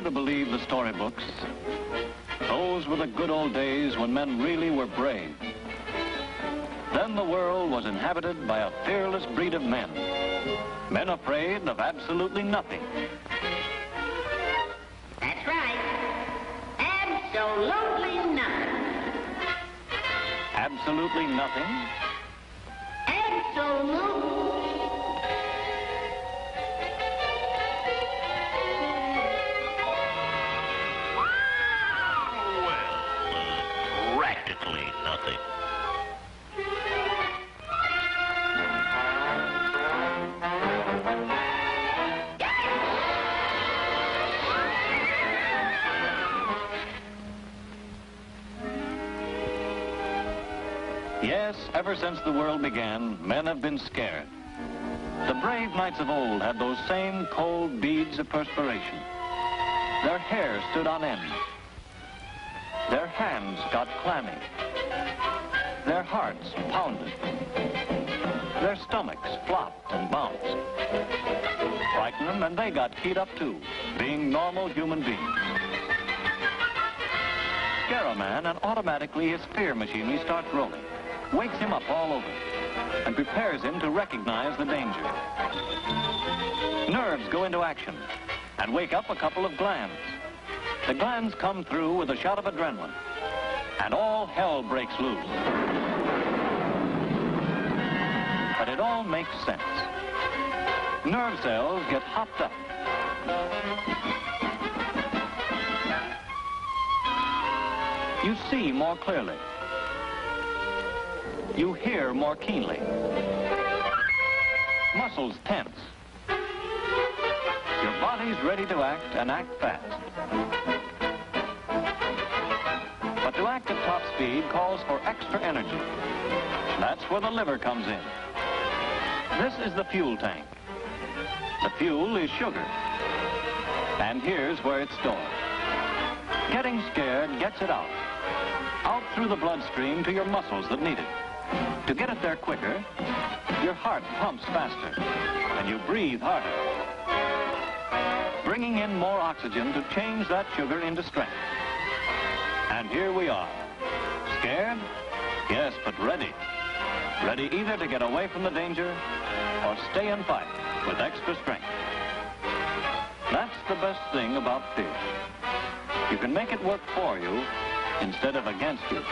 to believe the storybooks. Those were the good old days when men really were brave. Then the world was inhabited by a fearless breed of men. Men afraid of absolutely nothing. That's right. Absolutely nothing. Absolutely nothing? Yes, ever since the world began, men have been scared. The brave knights of old had those same cold beads of perspiration. Their hair stood on end. Their hands got clammy. Their hearts pounded. Their stomachs flopped and bounced. Frighten them and they got keyed up too, being normal human beings. Scare a man and automatically his fear machinery starts rolling, wakes him up all over, and prepares him to recognize the danger. Nerves go into action and wake up a couple of glands. The glands come through with a shot of adrenaline, and all hell breaks loose. But it all makes sense. Nerve cells get hopped up. You see more clearly. You hear more keenly. Muscles tense. Your body's ready to act and act fast. But to act at top speed calls for extra energy. That's where the liver comes in. This is the fuel tank. The fuel is sugar. And here's where it's stored. Getting scared gets it out. Out through the bloodstream to your muscles that need it. To get it there quicker, your heart pumps faster and you breathe harder. Bringing in more oxygen to change that sugar into strength. And here we are. Scared? Yes, but ready. Ready either to get away from the danger or stay and fight with extra strength. That's the best thing about fear. You can make it work for you instead of against you.